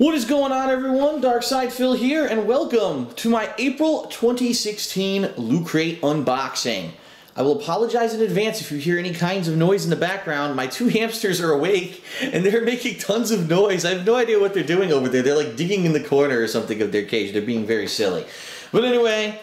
What is going on, everyone? Darksyde Phil here, and welcome to my April 2016 Loot Crate unboxing. I will apologize in advance if you hear any kinds of noise in the background. My two hamsters are awake, and they're making tons of noise. I have no idea what they're doing over there. They're like digging in the corner or something of their cage. They're being very silly. But anyway,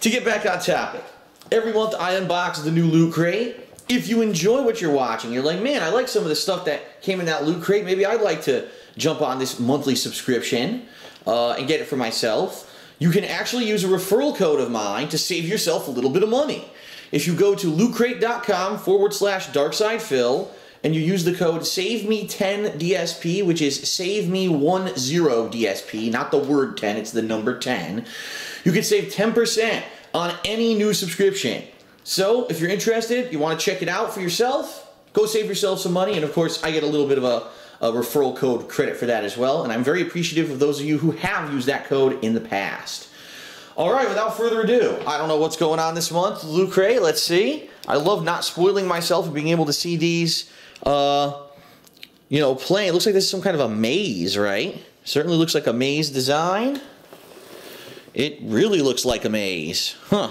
to get back on topic, every month I unbox the new Loot Crate. If you enjoy what you're watching, you're like, man, I like some of the stuff that came in that Loot Crate. Maybe I'd like to jump on this monthly subscription uh, and get it for myself. You can actually use a referral code of mine to save yourself a little bit of money. If you go to lootcrate.com forward slash darksydephil and you use the code SAVEME10DSP, which is SAVEME10DSP, not the word 10, it's the number 10, you can save 10% on any new subscription. So if you're interested, you want to check it out for yourself, go save yourself some money. And of course, I get a little bit of a, a referral code credit for that as well. And I'm very appreciative of those of you who have used that code in the past. All right, without further ado, I don't know what's going on this month. Lucre, let's see. I love not spoiling myself and being able to see these, uh, you know, playing. It looks like this is some kind of a maze, right? Certainly looks like a maze design. It really looks like a maze. Huh.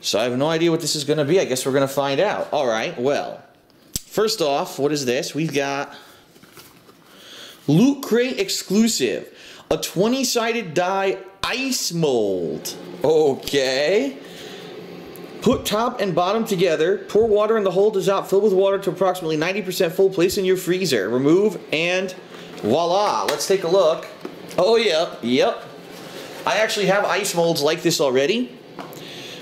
So I have no idea what this is going to be. I guess we're going to find out. All right, well, first off, what is this? We've got Loot Crate exclusive. A 20-sided die ice mold. Okay. Put top and bottom together. Pour water in the hole. Dissolve. Fill with water to approximately 90% full. Place in your freezer. Remove and voila. Let's take a look. Oh, yep. Yep. I actually have ice molds like this already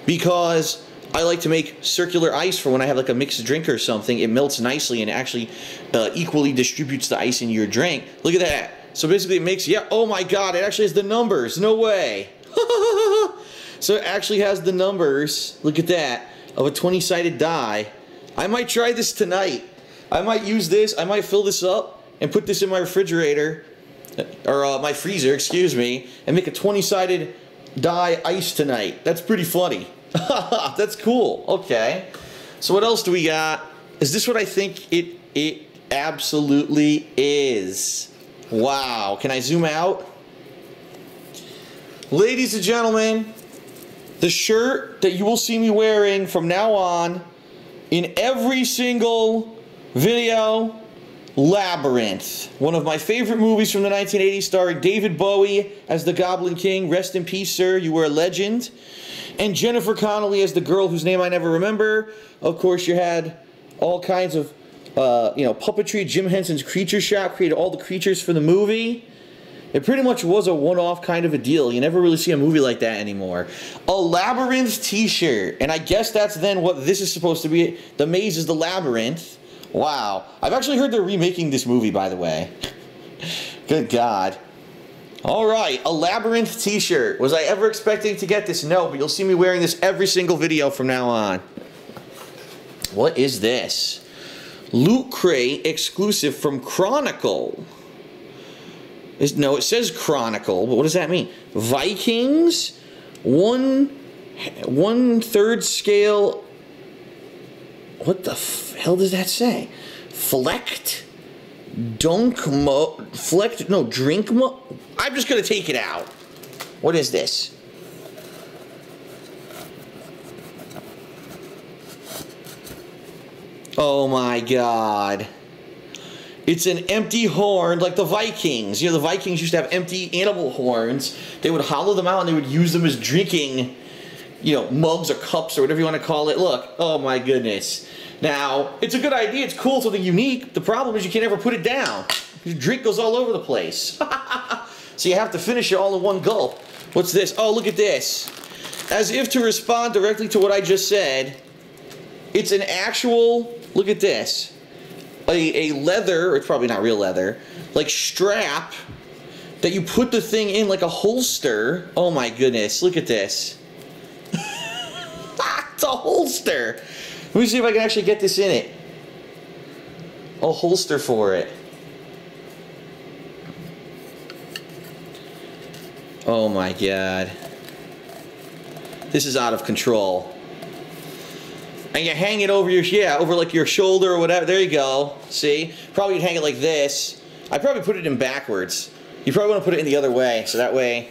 because I like to make circular ice for when I have like a mixed drink or something. It melts nicely and actually uh, equally distributes the ice in your drink. Look at that. So basically it makes, yeah, oh my god, it actually has the numbers. No way. so it actually has the numbers, look at that, of a 20-sided die. I might try this tonight. I might use this, I might fill this up and put this in my refrigerator, or uh, my freezer, excuse me, and make a 20-sided die ice tonight. That's pretty funny. That's cool. Okay. So what else do we got? Is this what I think it it absolutely is? Wow. Can I zoom out? Ladies and gentlemen, the shirt that you will see me wearing from now on in every single video Labyrinth, one of my favorite movies from the 1980s, starring David Bowie as the Goblin King. Rest in peace, sir. You were a legend. And Jennifer Connelly as the girl whose name I never remember. Of course, you had all kinds of uh, you know, puppetry. Jim Henson's Creature Shop created all the creatures for the movie. It pretty much was a one-off kind of a deal. You never really see a movie like that anymore. A Labyrinth t-shirt. And I guess that's then what this is supposed to be. The maze is the labyrinth. Wow. I've actually heard they're remaking this movie, by the way. Good God. All right, a Labyrinth t-shirt. Was I ever expecting to get this? No, but you'll see me wearing this every single video from now on. What is this? Loot Crate exclusive from Chronicle. Is, no, it says Chronicle, but what does that mean? Vikings, one one third scale. What the hell does that say? Flecked, dunk mo, flecked. No, drink mo. I'm just gonna take it out. What is this? Oh my god. It's an empty horn like the Vikings. You know, the Vikings used to have empty animal horns. They would hollow them out and they would use them as drinking, you know, mugs or cups or whatever you want to call it. Look, oh my goodness. Now, it's a good idea. It's cool, something unique. The problem is you can't ever put it down. Your drink goes all over the place. so you have to finish it all in one gulp. What's this? Oh, look at this. As if to respond directly to what I just said, it's an actual Look at this. A, a leather, it's probably not real leather, like strap that you put the thing in like a holster. Oh my goodness, look at this. it's a holster. Let me see if I can actually get this in it. A holster for it. Oh my god. This is out of control and you hang it over your yeah over like your shoulder or whatever there you go see probably hang it like this I probably put it in backwards. You probably want to put it in the other way, so that way.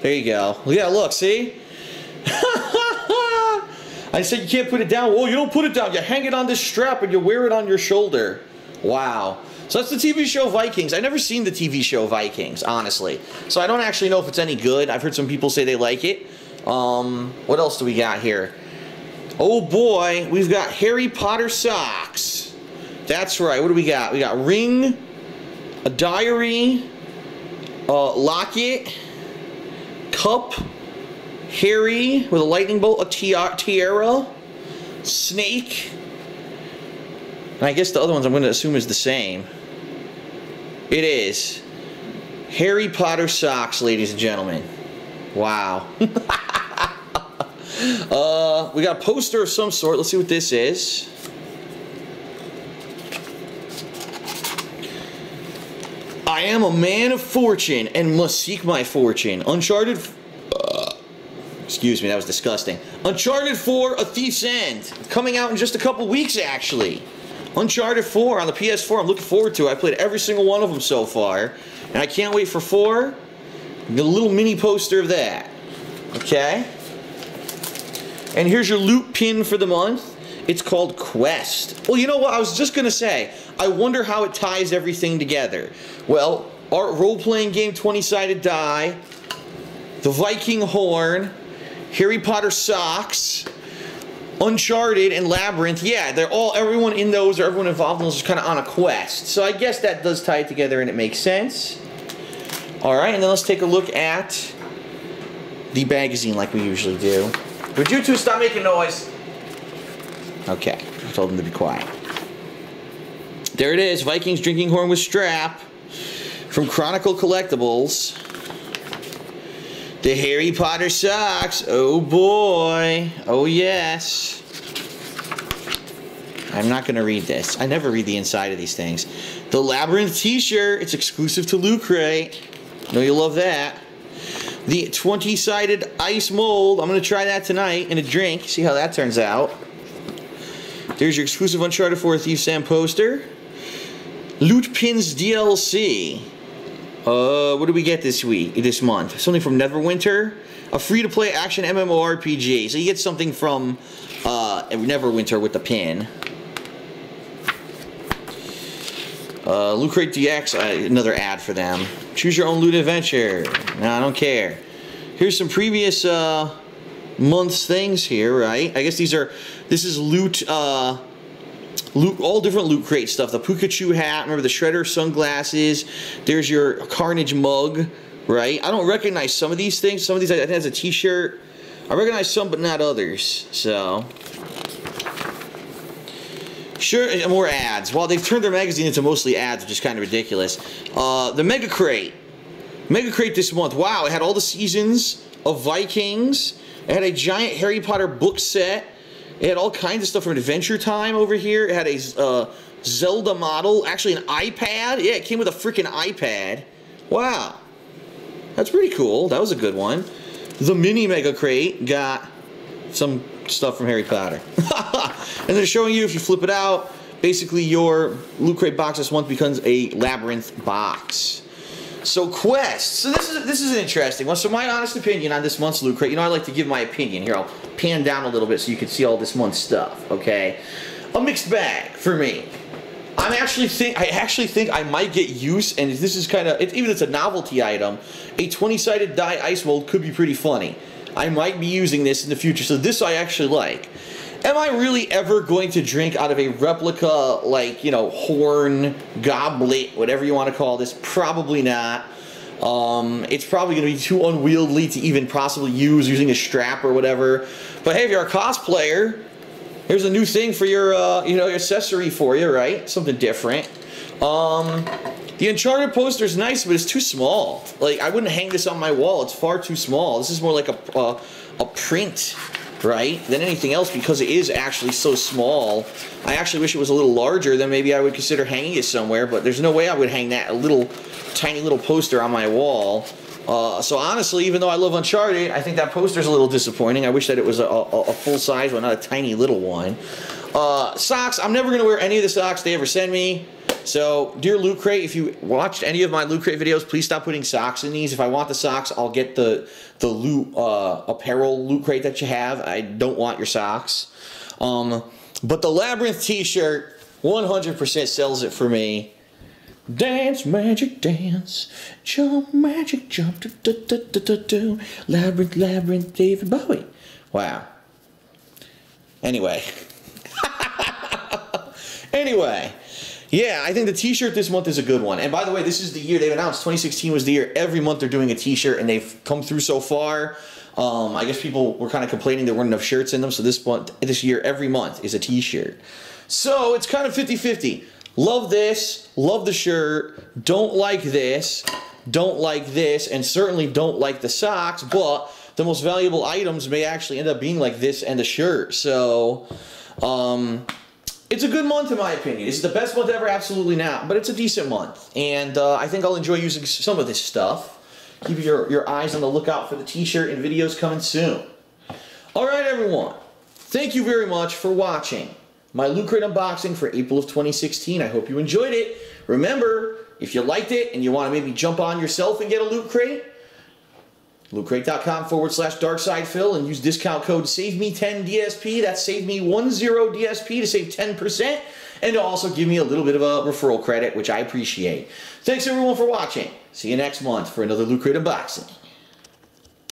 There you go. Yeah, look, see? I said you can't put it down. Well, you don't put it down. You hang it on this strap and you wear it on your shoulder. Wow. So that's the TV show Vikings. I've never seen the TV show Vikings, honestly. So I don't actually know if it's any good. I've heard some people say they like it. Um, what else do we got here? Oh boy, we've got Harry Potter socks. That's right. What do we got? We got ring, a diary, a locket, cup, Harry with a lightning bolt, a tiara, snake. And I guess the other ones I'm going to assume is the same. It is. Harry Potter socks, ladies and gentlemen. Wow. uh, we got a poster of some sort. Let's see what this is. I am a man of fortune and must seek my fortune. Uncharted. Excuse me, that was disgusting. Uncharted 4 A Thief's End. Coming out in just a couple weeks, actually. Uncharted 4 on the PS4. I'm looking forward to it. I played every single one of them so far. And I can't wait for 4. The little mini poster of that. Okay? And here's your loot pin for the month. It's called Quest. Well, you know what? I was just going to say, I wonder how it ties everything together. Well, our role-playing game 20-sided die, the Viking horn, Harry Potter socks, Uncharted and Labyrinth, yeah, they're all everyone in those or everyone involved in those is kind of on a quest. So I guess that does tie it together and it makes sense. All right, and then let's take a look at the magazine like we usually do. Would you two stop making noise? Okay, I told them to be quiet. There it is, Vikings drinking horn with strap from Chronicle Collectibles. The Harry Potter socks. Oh boy. Oh yes. I'm not going to read this. I never read the inside of these things. The Labyrinth t-shirt. It's exclusive to Loot Crate. Know you love that. The 20-sided ice mold. I'm going to try that tonight in a drink. See how that turns out. There's your exclusive Uncharted 4 Thief End poster. Loot Pins DLC. Uh, what do we get this week, this month? Something from Neverwinter, a free-to-play action MMORPG. So you get something from uh, Neverwinter with the pin. Uh, Loot Crate DX, uh, another ad for them. Choose your own loot adventure. No, I don't care. Here's some previous uh, month's things here, right? I guess these are, this is loot, uh, loot, all different loot crate stuff. The Pikachu hat, remember the Shredder sunglasses. There's your Carnage mug, right? I don't recognize some of these things. Some of these, I think that's a t-shirt. I recognize some, but not others. So, sure, more ads. Well, they've turned their magazine into mostly ads, which is kind of ridiculous. Uh, the Mega Crate. Mega Crate this month. Wow, it had all the seasons of Vikings. It had a giant Harry Potter book set. It had all kinds of stuff from Adventure Time over here. It had a uh, Zelda model, actually an iPad. Yeah, it came with a freaking iPad. Wow. That's pretty cool. That was a good one. The mini Mega Crate got some stuff from Harry Potter. and they're showing you, if you flip it out, basically your Loot Crate box this once becomes a Labyrinth box. So Quest. So this is this is an interesting one. So my honest opinion on this month's Loot Crate. You know I like to give my opinion. Here I'll pan down a little bit so you can see all this month's stuff. Okay, a mixed bag for me. I'm actually think I actually think I might get use, and this is kind of even if it's a novelty item. A 20-sided die ice mold could be pretty funny. I might be using this in the future, so this I actually like. Am I really ever going to drink out of a replica, like, you know, horn, goblet, whatever you want to call this? Probably not. Um, it's probably going to be too unwieldy to even possibly use using a strap or whatever. But hey, if you're a cosplayer, here's a new thing for your, uh, you know, your accessory for you, right? Something different. Um, the Uncharted poster is nice, but it's too small. Like, I wouldn't hang this on my wall. It's far too small. This is more like a, uh, a print right, than anything else because it is actually so small. I actually wish it was a little larger, then maybe I would consider hanging it somewhere, but there's no way I would hang that a little, tiny little poster on my wall. Uh, so honestly, even though I love Uncharted, I think that poster's a little disappointing. I wish that it was a, a, a full size one, not a tiny little one. Uh, socks, I'm never going to wear any of the socks they ever send me. So, dear Loot Crate, if you watched any of my Loot Crate videos, please stop putting socks in these. If I want the socks, I'll get the the loot uh, apparel Loot Crate that you have. I don't want your socks. Um, but the Labyrinth t-shirt 100% sells it for me. Dance, magic, dance. Jump, magic, jump. Do, do, do, do, do, do. Labyrinth, labyrinth, David Bowie. Wow. Anyway. anyway. Yeah, I think the t-shirt this month is a good one. And by the way, this is the year they've announced 2016 was the year every month they're doing a t-shirt and they've come through so far. Um, I guess people were kind of complaining there weren't enough shirts in them, so this month, this year, every month is a t-shirt. So it's kind of 50-50. Love this, love the shirt, don't like this, don't like this, and certainly don't like the socks, but the most valuable items may actually end up being like this and the shirt. So, um, it's a good month in my opinion. It's the best month ever, absolutely not, but it's a decent month. And uh, I think I'll enjoy using some of this stuff. Keep your, your eyes on the lookout for the t-shirt and videos coming soon. Alright everyone, thank you very much for watching my Loot Crate unboxing for April of 2016. I hope you enjoyed it. Remember, if you liked it and you want to maybe jump on yourself and get a Loot Crate, lootcrate.com forward slash darksydephil and use discount code SAVEME10DSP. That's save me 10 DSP to save 10% and to also give me a little bit of a referral credit, which I appreciate. Thanks everyone for watching. See you next month for another Loot Crate unboxing.